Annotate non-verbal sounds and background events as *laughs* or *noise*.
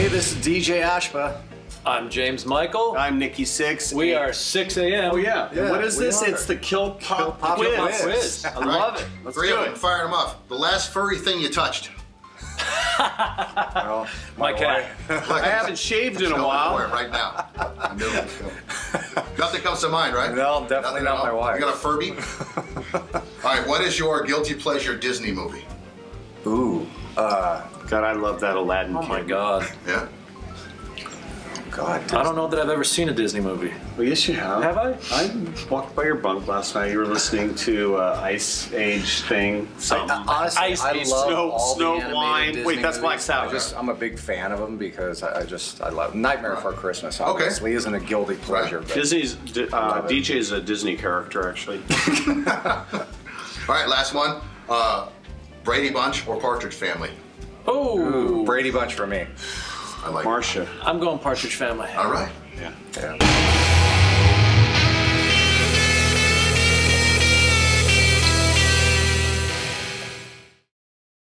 DJ Ashba. I'm James Michael. I'm Nikki Sixx. We are Sixx AM Oh yeah. Yeah, what is we this? are. It's the Kilpop, Pop quiz. quiz. quiz. I Right. love it. Let's Three do of it. them, firing them off. The last furry thing you touched. Well, *laughs* My cat. I haven't shaved in a Go for it while. right now. I knew it. *laughs* Nothing comes to mind, right? No, definitely Nothing not my wife. You got a Furby? *laughs* all right, what is your guilty pleasure Disney movie? Ooh. Uh, God, I love that Aladdin. Oh my kid. god. Yeah? God. I don't know that I've ever seen a Disney movie. Well, yes, you have. Have I? I walked by your bunk last night. You were listening to uh, Ice Age thing. Something. Honestly, Ice I Age, love Snow- all Snow the animated Blind. Disney Wait, that's Black movies. Sabbath. I just, I'm a big fan of them because I, I just, I love Nightmare Before Christmas. Okay. Obviously, isn't a guilty pleasure. But Disney's uh, Love it. DJ's a Disney character, actually. *laughs* All right, last one. Uh, Brady Bunch or Partridge Family? Oh, Brady Bunch for me. I like Marcia. I'm going Partridge Family. All right. Yeah. Yeah.